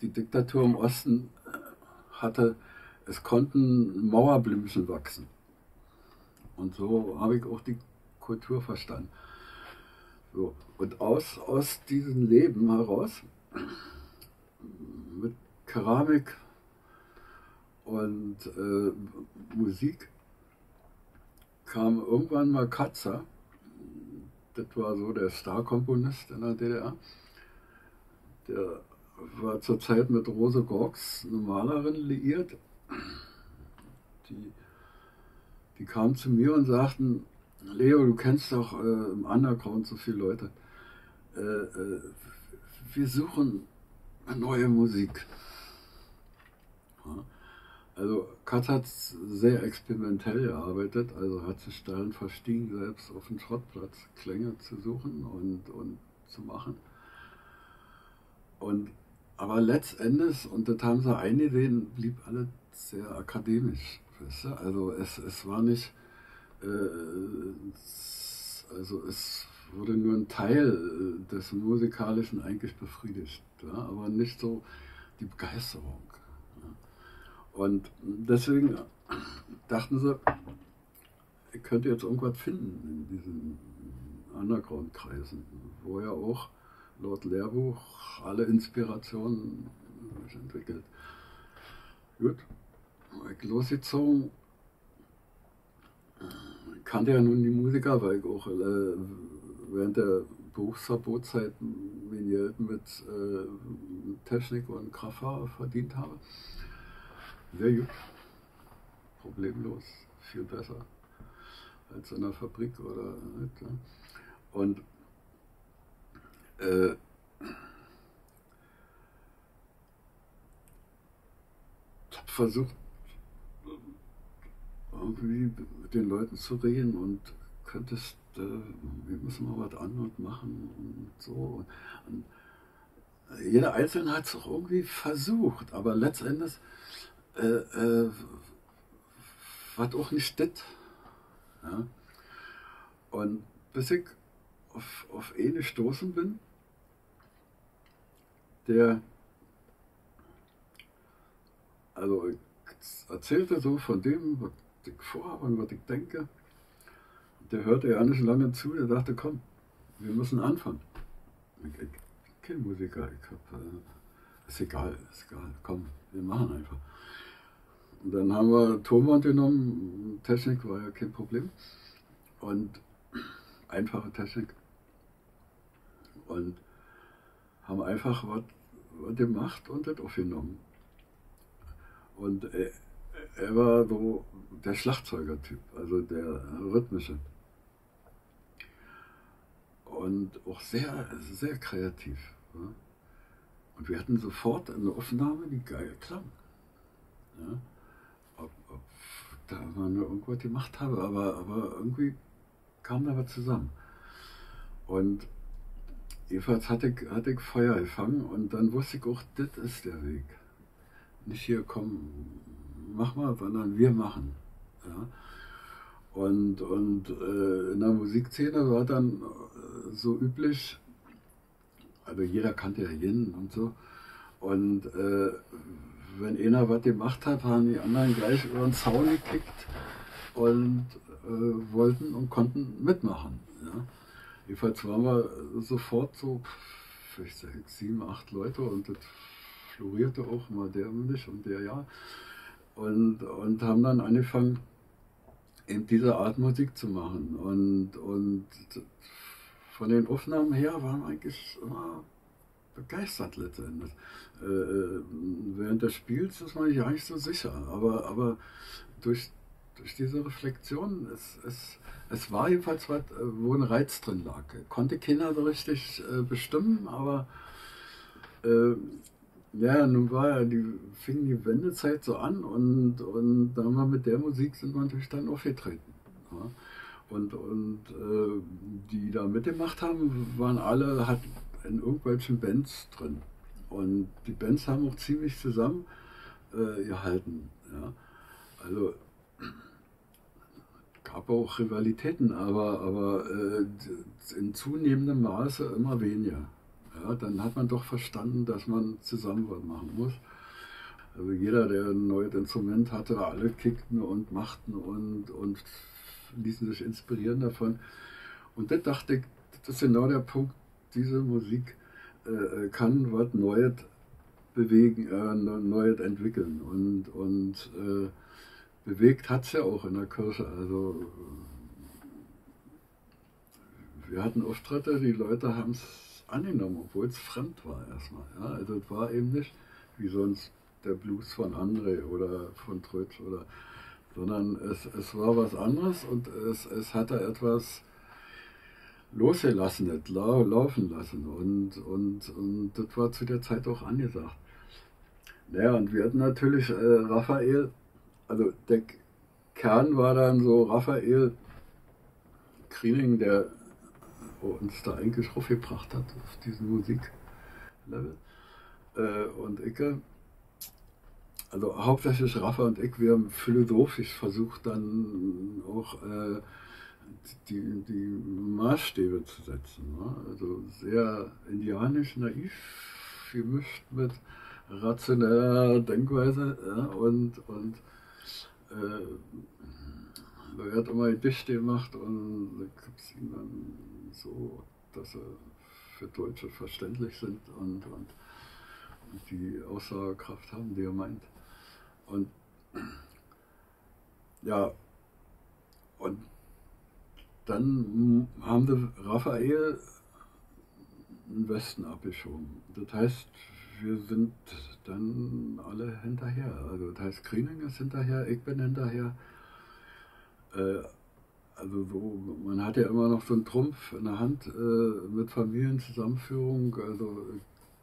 die Diktatur im Osten hatte, es konnten Mauerblümchen wachsen. Und so habe ich auch die Kultur verstanden. So. Und aus, aus diesem Leben heraus, mit Keramik und äh, Musik, kam irgendwann mal Katzer, das war so der Star-Komponist in der DDR, der war zurzeit mit Rose Gorks, eine Malerin, liiert. Die, die kamen zu mir und sagten, Leo, du kennst doch äh, im Underground so viele Leute. Äh, äh, wir suchen neue Musik. Ja. Also Katz hat sehr experimentell gearbeitet, also hat sich darin verstiegen, selbst auf dem Schrottplatz Klänge zu suchen und, und zu machen. Und, aber letztendlich, und das haben sie eingesehen, blieb alles sehr akademisch. Weißt du? Also es, es war nicht, äh, also es wurde nur ein Teil des Musikalischen eigentlich befriedigt, ja? aber nicht so die Begeisterung. Und deswegen dachten sie, ich könnte jetzt irgendwas finden in diesen Underground-Kreisen, wo ja auch laut Lehrbuch alle Inspirationen entwickelt. Gut, losgezogen, ich kannte ja nun die Musiker, weil ich auch äh, während der Geld mit äh, Technik und Kraftfahrer verdient habe. Sehr gut. Problemlos. Viel besser als in der Fabrik oder nicht. Und äh, ich habe versucht, irgendwie mit den Leuten zu reden und könntest, äh, wir müssen mal was anderes machen und so. Und jeder Einzelne hat es auch irgendwie versucht, aber letztendlich äh, äh, was auch nicht das. Ja? Und bis ich auf, auf eine gestoßen bin, der, also erzählte so von dem, was ich vorhabe und was ich denke. Der hörte ja nicht lange zu, der dachte, komm, wir müssen anfangen. Ich, ich kein Musiker, ich hab, äh, ist egal, ist egal, komm, wir machen einfach. Und dann haben wir Tonband genommen, Technik war ja kein Problem. Und einfache Technik. Und haben einfach was gemacht und das aufgenommen. Und er, er war so der Schlagzeuger-Typ, also der rhythmische. Und auch sehr, sehr kreativ. Und wir hatten sofort eine Aufnahme, die geil klang. Ja ob, ob da man irgendwas gemacht habe, aber, aber irgendwie kam da was zusammen. Und jedenfalls hatte ich, hatte ich Feuer gefangen und dann wusste ich auch, das ist der Weg. Nicht hier, komm, mach mal, sondern wir machen. Ja? Und, und äh, in der Musikszene war dann äh, so üblich, also jeder kannte ja jeden und so. Und äh, wenn einer was gemacht hat, haben die anderen gleich über den Zaun gekickt und äh, wollten und konnten mitmachen. Ja. Jedenfalls waren wir sofort so vielleicht sechs, sieben, acht Leute und das florierte auch mal der nicht und der ja. Und, und haben dann angefangen, eben diese Art Musik zu machen. Und, und von den Aufnahmen her waren eigentlich immer begeistert letztendlich. Äh, äh, während des Spiels ist man ja nicht so sicher, aber, aber durch, durch diese Reflexion, es, es, es war jedenfalls was, äh, wo ein Reiz drin lag. Konnte keiner so richtig äh, bestimmen, aber äh, ja, nun war ja die, fing die Wendezeit so an und, und dann war mit der Musik sind wir natürlich dann aufgetreten. Ja. Und, und äh, die da mitgemacht haben, waren alle, hat in irgendwelchen Bands drin. Und die Bands haben auch ziemlich zusammen äh, gehalten. Ja. Also auch Rivalitäten, aber, aber äh, in zunehmendem Maße immer weniger. ja, dann hat man doch verstanden, dass man zusammen was machen muss. Also jeder, der ein neues Instrument hatte, alle kickten und machten und, und ließen sich inspirieren davon. Und da dachte ich, das ist genau der Punkt, diese Musik äh, kann was Neues bewegen, äh, Neues entwickeln. Und, und äh, bewegt hat es ja auch in der Kirche. Also wir hatten Auftritte, die Leute haben es angenommen, obwohl es fremd war erstmal. Ja? Also es war eben nicht wie sonst der Blues von André oder von Trötsch oder sondern es, es war was anderes und es, es hatte etwas losgelassen, laufen lassen und, und, und das war zu der Zeit auch angesagt. Naja, und wir hatten natürlich äh, Raphael, also der Kern war dann so Raphael Kriening, der uns da eigentlich raufgebracht hat auf diesen Musiklevel. Äh, und ich, also hauptsächlich Rafa und ich, wir haben philosophisch versucht dann auch äh, die, die Maßstäbe zu setzen. Ne? Also sehr indianisch, naiv, gemischt mit rationeller Denkweise ja? und, und äh, er hat immer Gedichte gemacht und da gibt es ihm dann so, dass sie für Deutsche verständlich sind und, und, und die Aussagekraft haben, die er meint. Und ja, und dann haben wir Raphael im Westen abgeschoben. Das heißt, wir sind dann alle hinterher. Also das heißt, Greening ist hinterher, ich bin hinterher. Äh, also so, man hat ja immer noch so einen Trumpf in der Hand äh, mit Familienzusammenführung. Also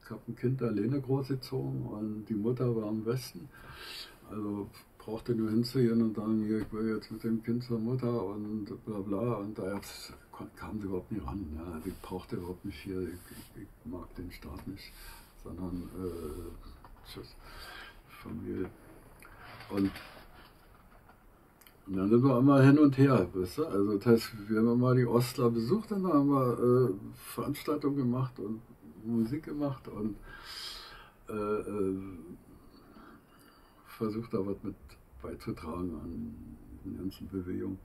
ich habe ein Kind alleine großgezogen und die Mutter war im Westen. Also brauchte nur hinzugehen und sagen, hier, ich will jetzt mit dem Kind zur Mutter und bla bla. Und da kam sie überhaupt nicht ran. Ja. Also ich brauchte überhaupt nicht hier, ich, ich, ich mag den Staat nicht, sondern äh, Familie. Und und dann sind wir immer hin und her, weißt du? Also das heißt, wir haben immer die Ostler besucht, dann haben wir äh, Veranstaltungen gemacht und Musik gemacht und äh, äh, versucht da was mit beizutragen an den ganzen Bewegungen.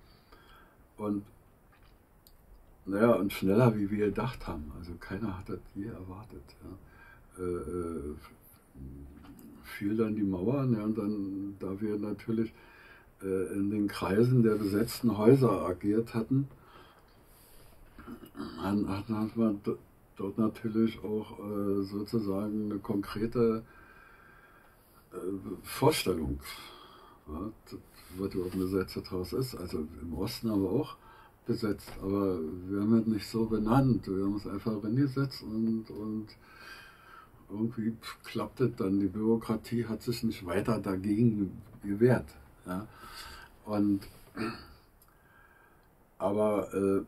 Und naja, und schneller wie wir gedacht haben. Also keiner hat das je erwartet. Ja. Äh, äh fiel dann die Mauer ja, und dann, da wir natürlich äh, in den Kreisen der besetzten Häuser agiert hatten, hat man dort natürlich auch äh, sozusagen eine konkrete äh, Vorstellung, was überhaupt ein besetztes Haus ist. Also im Osten haben wir auch besetzt, aber wir haben es nicht so benannt. Wir haben es einfach reingesetzt und, und irgendwie klappt es dann. Die Bürokratie hat sich nicht weiter dagegen gewehrt. Ja. Und aber äh,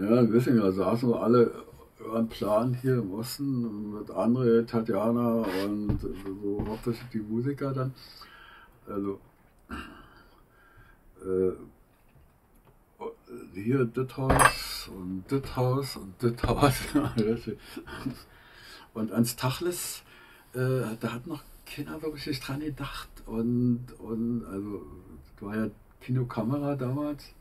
ja, wissen ja, saßen wir alle über einen Plan hier im Osten mit André, Tatjana und so hauptsächlich die Musiker dann. Also äh, hier das Haus und das Haus und das Haus. und ans Tachlis, äh, da hat noch keiner so richtig dran gedacht. Und, und also, das war ja Kinokamera damals.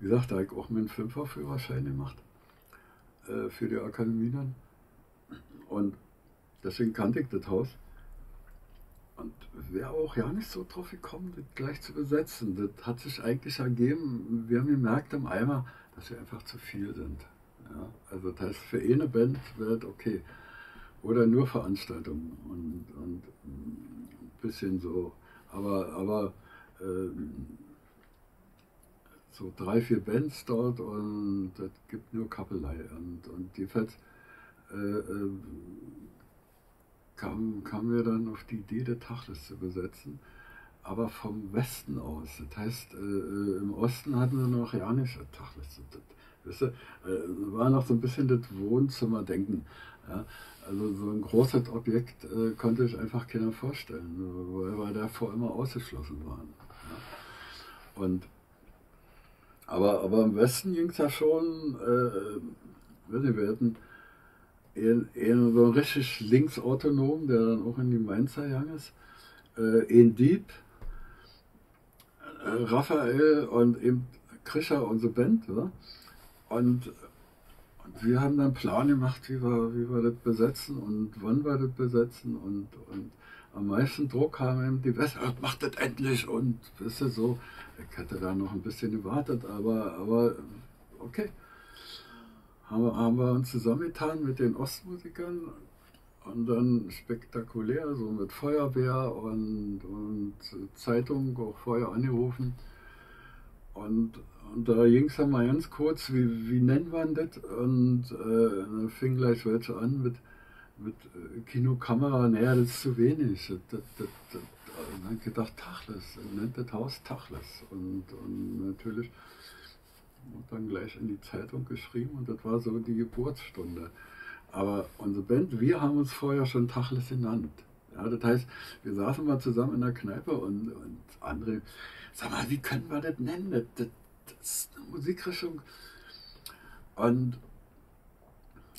Wie gesagt, da habe ich auch meinen Filmfahrführerschein gemacht äh, für die Akademie dann. Und deswegen kannte ich das Haus. Und wäre auch ja nicht so drauf gekommen, das gleich zu besetzen. Das hat sich eigentlich ergeben. Wir haben gemerkt im Eimer, dass wir einfach zu viel sind. Ja, also das heißt, für eine Band wäre das okay. Oder nur Veranstaltungen und, und ein bisschen so. Aber, aber äh, so drei, vier Bands dort und es gibt nur Kappelei. Und, und jedenfalls äh, äh, kamen kam wir dann auf die Idee, der Tachlis zu besetzen, aber vom Westen aus. Das heißt, äh, äh im Osten hatten wir noch ja nicht Tachlis. Das, weißt du, äh, war noch so ein bisschen das Wohnzimmerdenken. Ja? Also so ein großes Objekt äh, konnte ich einfach keiner vorstellen, weil, weil davor immer ausgeschlossen waren. Ja. Und, aber, aber im Westen ging es ja schon, äh, wir hatten eher, eher so richtig linksautonom, der dann auch in die Mainzer gegangen ist, äh, in Dieb, äh, Raphael und eben Krischer, unsere Band. Ja? Und, wir haben dann einen Plan gemacht, wie wir, wie wir das besetzen und wann wir das besetzen und, und am meisten Druck haben eben die Western, macht das endlich und wisst ihr so, ich hätte da noch ein bisschen gewartet, aber, aber okay. Haben wir, haben wir uns zusammengetan mit den Ostmusikern und dann spektakulär, so mit Feuerwehr und, und Zeitung auch vorher angerufen. Und, und da ging es dann mal ganz kurz, wie, wie nennt man das? Und äh, dann fing gleich welche an mit, mit äh, Kinokamera, naja, das ist zu wenig. Das, das, das, das, und dann gedacht, Tachles, nennt das Haus Tachles. Und, und natürlich und dann gleich in die Zeitung geschrieben und das war so die Geburtsstunde. Aber unsere Band, wir haben uns vorher schon Tachles genannt. Ja, das heißt, wir saßen mal zusammen in der Kneipe und, und andere, sag mal, wie können wir das nennen? Das, das, das ist eine Musikrichtung. Und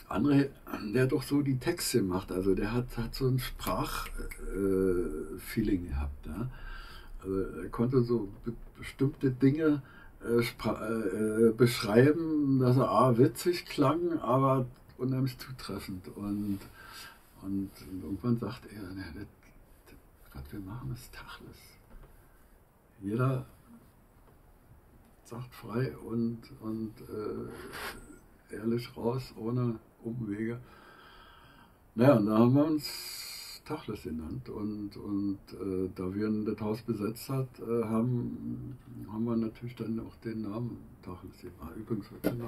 andere, der doch so die Texte gemacht, also der hat, hat so ein Sprachfeeling äh, gehabt. Ja? Also er konnte so be bestimmte Dinge äh, äh, beschreiben, dass er A, witzig klang, aber unheimlich zutreffend. Und, und, und irgendwann sagt er, was wir machen, ist Tachlis. Jeder sagt frei und, und äh, ehrlich raus, ohne Umwege. Naja, und da haben wir uns Tachlis genannt und, und äh, da wir das Haus besetzt hat, äh, haben, haben wir natürlich dann auch den Namen Tachlis. Ah, übrigens, wir können